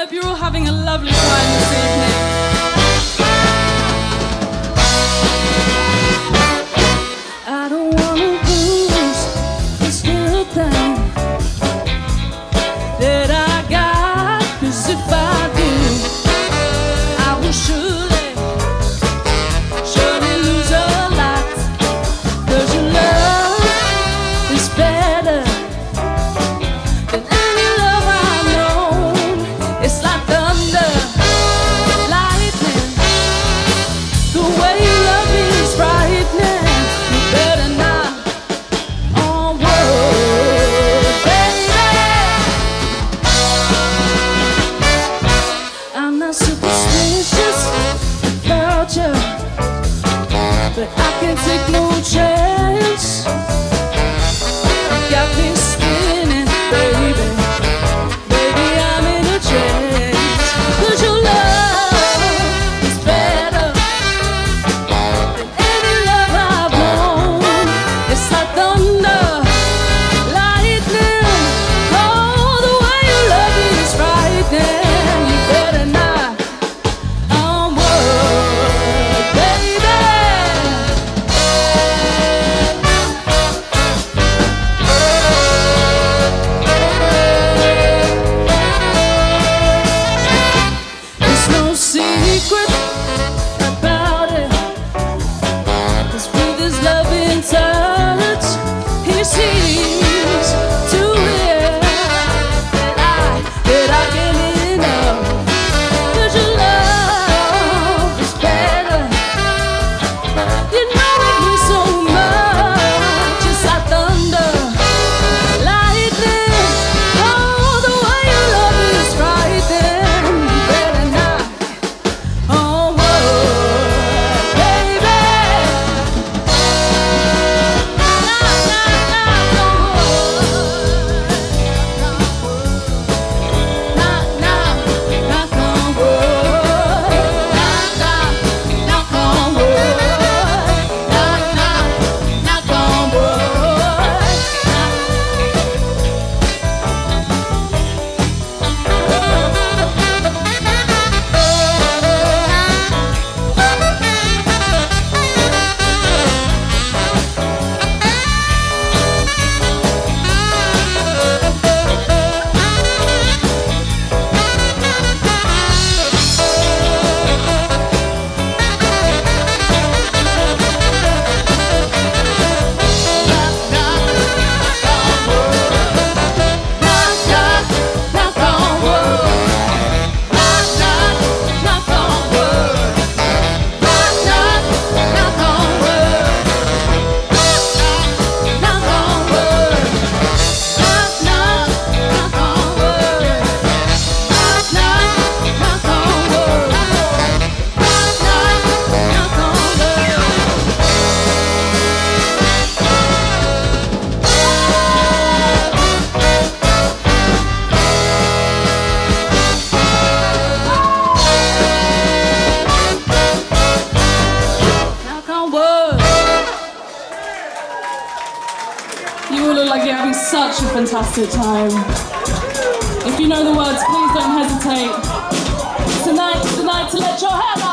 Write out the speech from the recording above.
hope you're all having a lovely time this evening. thunder You all look like you're having such a fantastic time. If you know the words, please don't hesitate. Tonight, tonight, to let your hair out.